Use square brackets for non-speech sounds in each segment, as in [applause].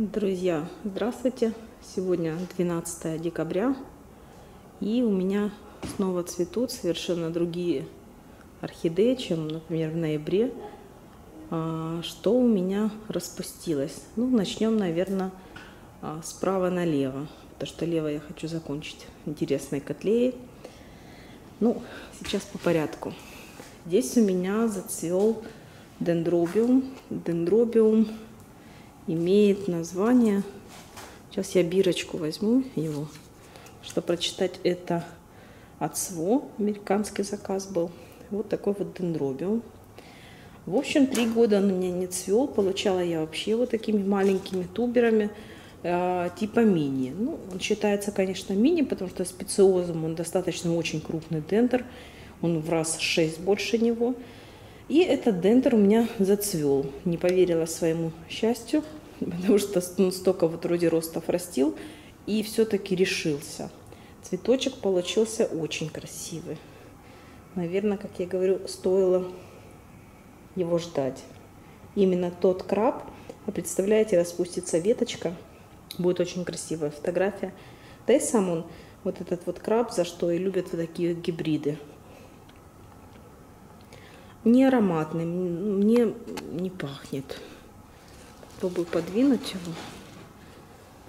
Друзья, здравствуйте! Сегодня 12 декабря, и у меня снова цветут совершенно другие орхидеи, чем, например, в ноябре. А, что у меня распустилось? Ну, начнем, наверное, а, справа налево, потому что лево я хочу закончить интересной котлеей. Ну, сейчас по порядку. Здесь у меня зацвел дендробиум. Дендробиум имеет название, сейчас я бирочку возьму его, чтобы прочитать это от СВО, американский заказ был. Вот такой вот дендробиум. В общем, три года он у меня не цвел, получала я вообще вот такими маленькими туберами, э, типа мини. Ну, он считается, конечно, мини, потому что специозом он достаточно очень крупный дендер, он в раз 6 больше него. И этот дендер у меня зацвел. Не поверила своему счастью [laughs] потому что ну, столько вот вроде ростов растил, и все-таки решился. Цветочек получился очень красивый. Наверное, как я говорю, стоило его ждать. Именно тот краб, а представляете, распустится веточка, будет очень красивая фотография. Да и сам он, вот этот вот краб, за что и любят вот такие гибриды. Не ароматный, мне не пахнет. Попробую подвинуть его.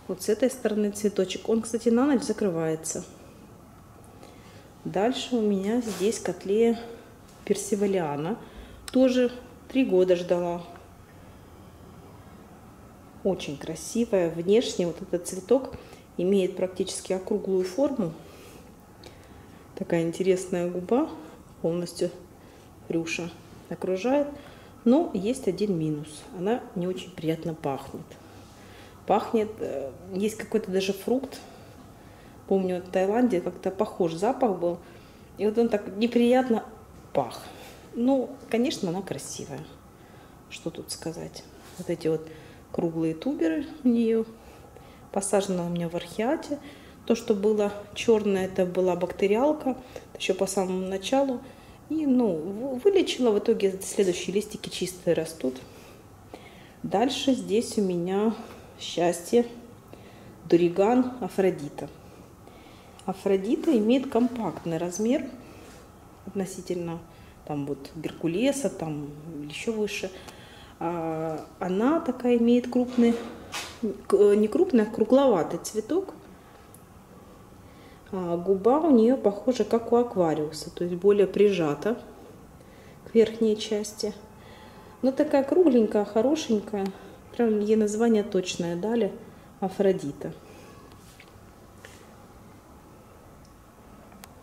Вот с этой стороны цветочек. Он, кстати, на ночь закрывается. Дальше у меня здесь котлея персивалиана. Тоже три года ждала. Очень красивая. Внешне вот этот цветок имеет практически округлую форму. Такая интересная губа. Полностью рюша окружает. Но есть один минус. Она не очень приятно пахнет. Пахнет, э, есть какой-то даже фрукт. Помню, в Таиланде как-то похож запах был. И вот он так неприятно пах. Ну, конечно, она красивая. Что тут сказать? Вот эти вот круглые туберы у нее. Посажена у меня в архиате. То, что было черное, это была бактериалка. Еще по самому началу. И, ну, вылечила, в итоге следующие листики чистые растут. Дальше здесь у меня счастье Дуриган Афродита. Афродита имеет компактный размер относительно там вот Геркулеса, там еще выше. А, она такая имеет крупный, не крупный, а кругловатый цветок. А губа у нее похожа как у аквариуса, то есть более прижата к верхней части. Но такая кругленькая, хорошенькая. Прям ей название точное дали. Афродита.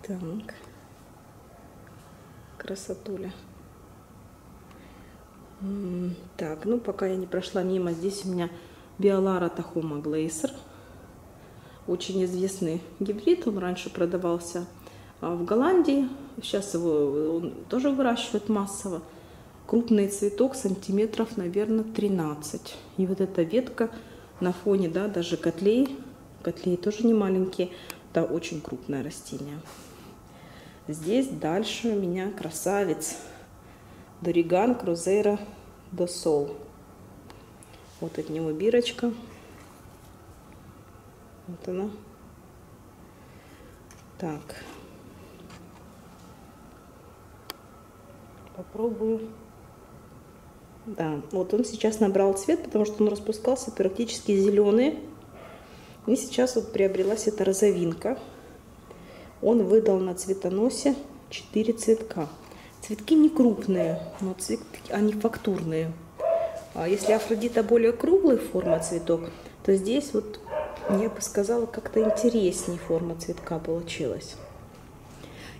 Так. Красотуля. Так, ну пока я не прошла мимо, здесь у меня Биолара Тахома Глейсер очень известный гибрид. Он раньше продавался а, в Голландии. Сейчас его он тоже выращивают массово. Крупный цветок сантиметров, наверное, 13. И вот эта ветка на фоне, да, даже котлей, котлей тоже не маленькие, это очень крупное растение. Здесь дальше у меня красавец Дориган Крузейра до Сол. Вот от него бирочка. Вот она. Так. Попробую. Да, вот он сейчас набрал цвет, потому что он распускался практически зеленый. И сейчас вот приобрелась эта розовинка. Он выдал на цветоносе 4 цветка. Цветки не крупные, но цветки, они фактурные. А если Афродита более круглой форма цветок, то здесь вот я бы сказала, как-то интереснее форма цветка получилась.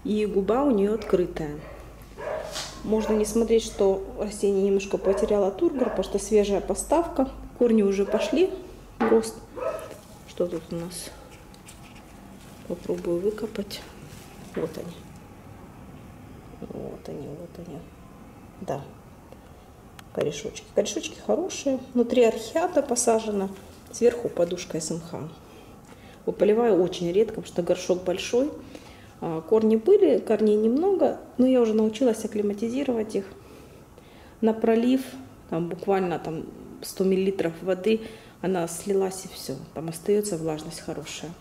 И губа у нее открытая. Можно не смотреть, что растение немножко потеряло тургор, потому что свежая поставка. Корни уже пошли рост. Что тут у нас? Попробую выкопать. Вот они. Вот они, вот они. Да. Корешочки. Корешочки хорошие. Внутри архиата посажено. Сверху подушка СМХ. Поливаю очень редко, потому что горшок большой. А, корни были, корней немного, но я уже научилась акклиматизировать их. На пролив, там буквально там 100 мл воды, она слилась и все. Там остается влажность хорошая.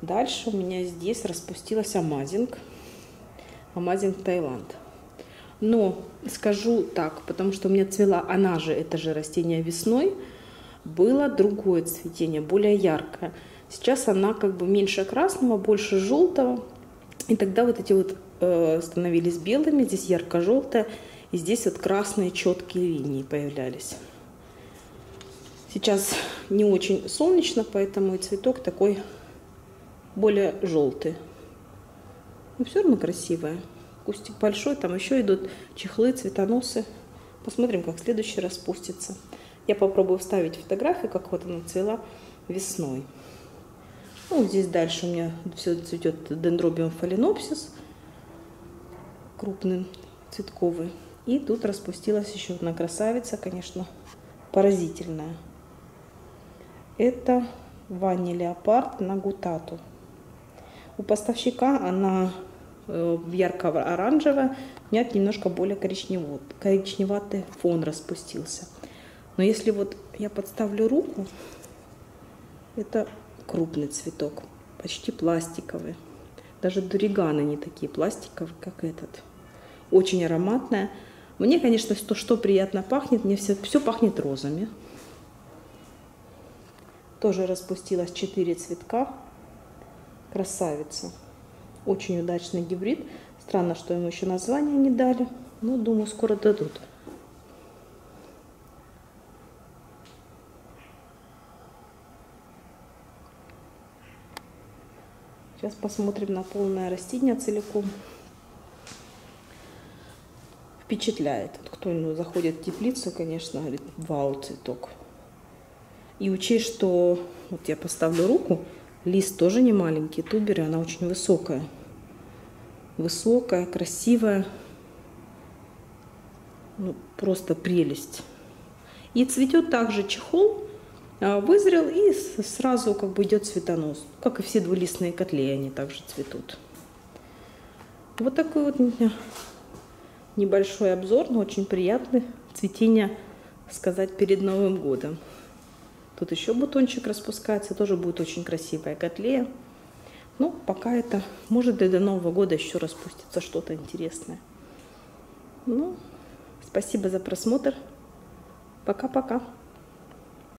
Дальше у меня здесь распустилась амазинг. Амазинг Таиланд. Но скажу так, потому что у меня цвела, она же, это же растение весной, было другое цветение, более яркое. Сейчас она как бы меньше красного, больше желтого. И тогда вот эти вот э, становились белыми, здесь ярко-желтое, и здесь вот красные четкие линии появлялись. Сейчас не очень солнечно, поэтому и цветок такой более желтый. Но все равно красивая. Кустик большой, там еще идут чехлы, цветоносы. Посмотрим, как следующий распустится. Я попробую вставить фотографию, как вот она цвела весной. Ну, здесь дальше у меня все цветет дендробиум фаленопсис, крупный, цветковый. И тут распустилась еще одна красавица, конечно, поразительная. Это Ванни Леопард на гутату. У поставщика она э, ярко-оранжевая, у меня немножко более коричневат, коричневатый фон распустился. Но если вот я подставлю руку, это крупный цветок, почти пластиковый. Даже дуриганы не такие пластиковые, как этот. Очень ароматная. Мне, конечно, то, что приятно пахнет, мне все, все пахнет розами. Тоже распустилось 4 цветка. Красавица. Очень удачный гибрид. Странно, что ему еще название не дали. Но думаю, скоро дадут. Сейчас посмотрим на полное растение целиком. Впечатляет. Кто ну, заходит в теплицу, конечно, говорит, вау, цветок. И учесть, что вот я поставлю руку, лист тоже не маленький, туберы, она очень высокая. Высокая, красивая. Ну, просто прелесть. И цветет также чехол, вызрел и сразу как бы идет цветонос. Как и все двулистные котли, они также цветут. Вот такой вот небольшой обзор, но очень приятный. Цветение, сказать, перед Новым годом. Тут еще бутончик распускается, тоже будет очень красивая котлея. Ну, пока это, может и до Нового года еще распустится что-то интересное. Ну, спасибо за просмотр. Пока-пока.